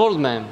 Goldman.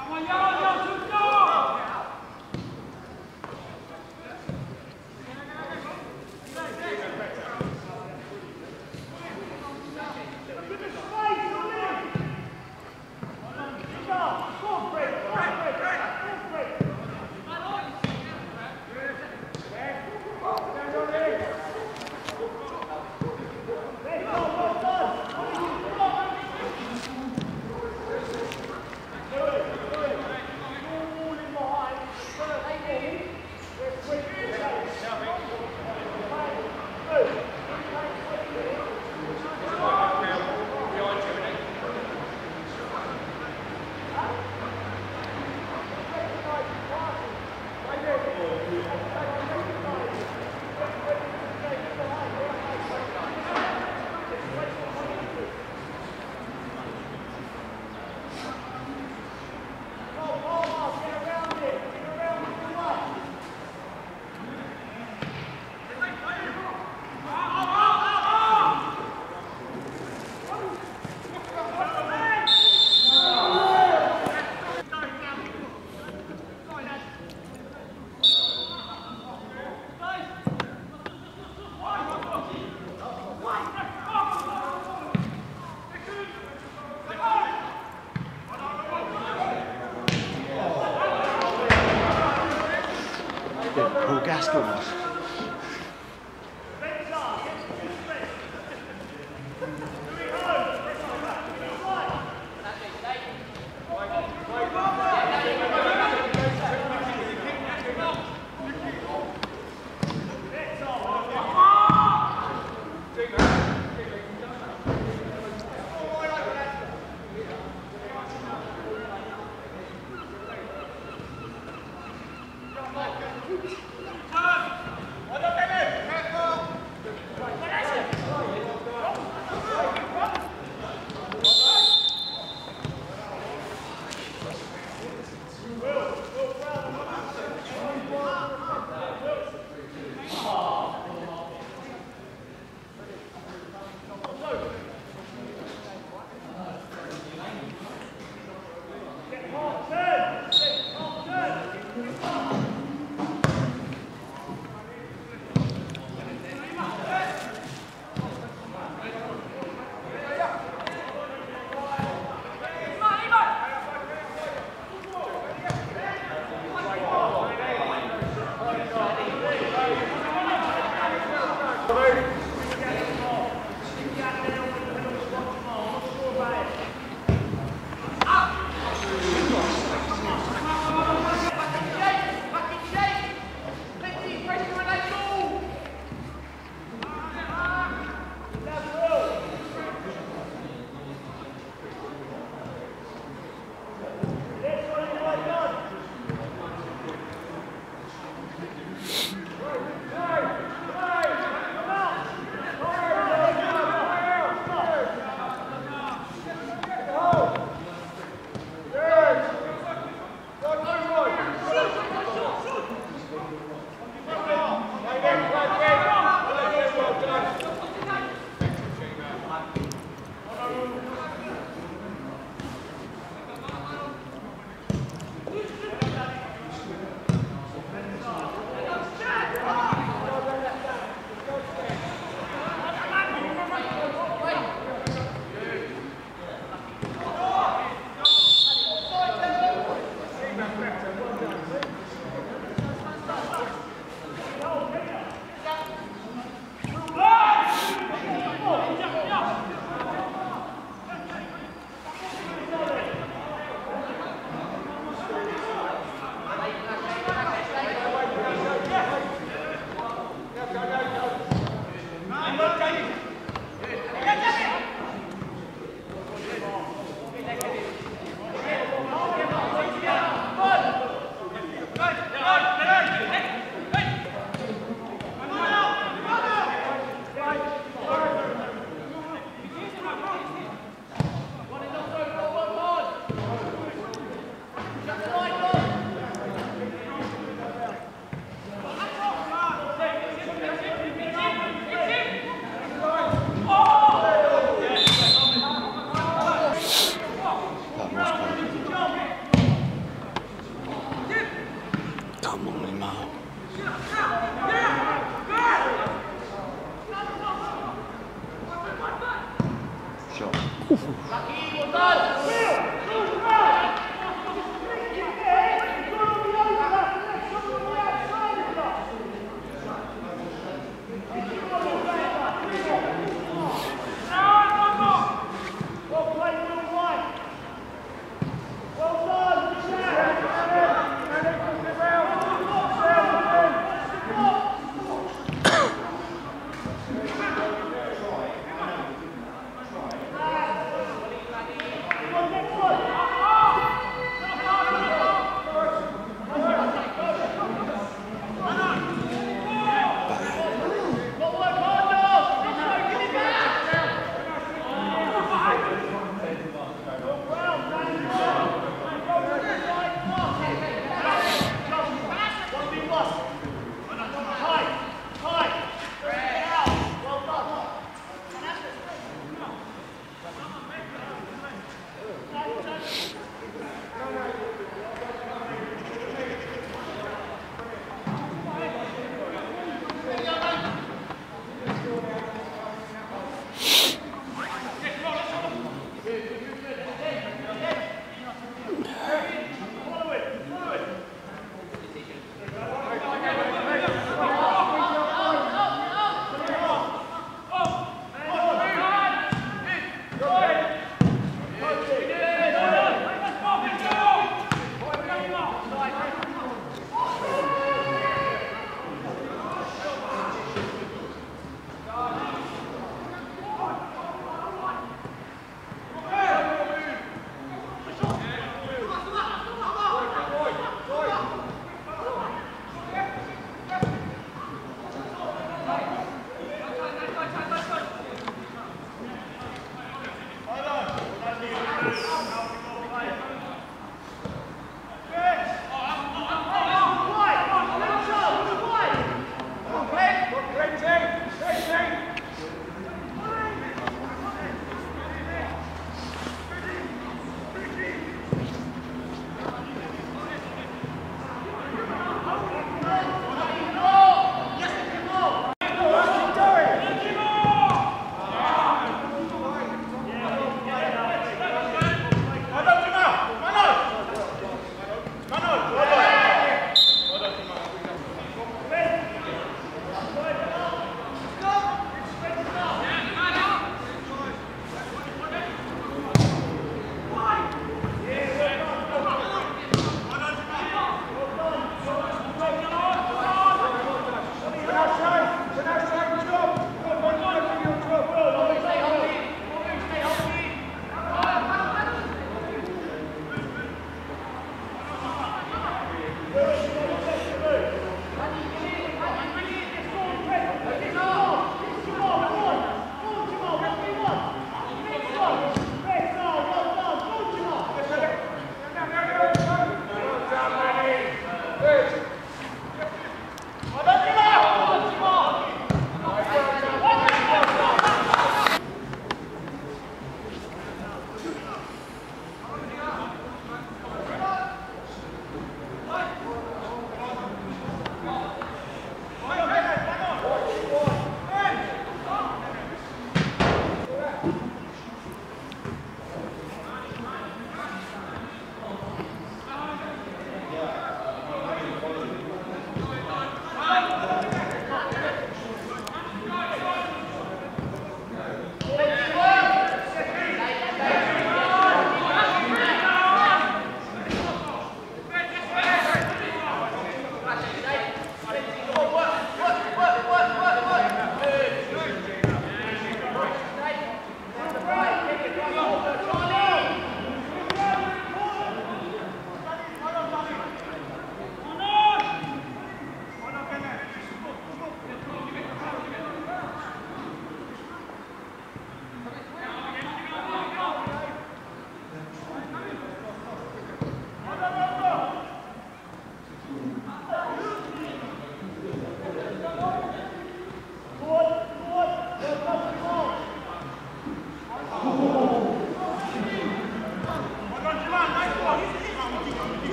Àwọn yàrá yóò tún.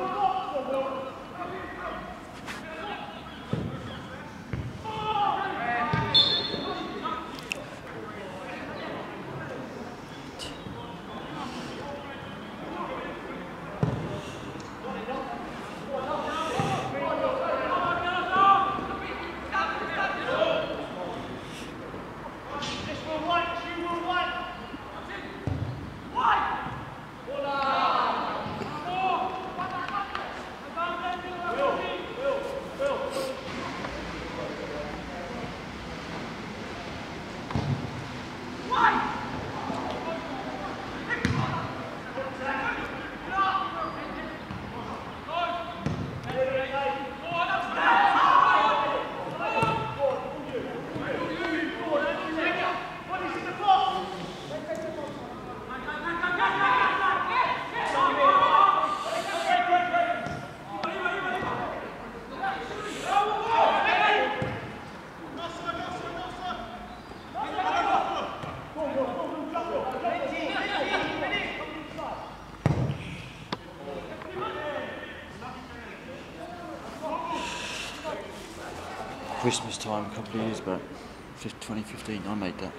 Oh! Time a couple of years back, 2015, I made that.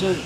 Go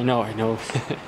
I know, I know.